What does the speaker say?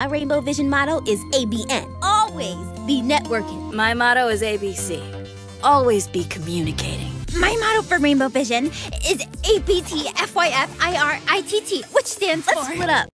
My Rainbow Vision motto is ABN. Always be networking. My motto is ABC. Always be communicating. My motto for Rainbow Vision is APTFYFIRITT, which stands for. Let's split up.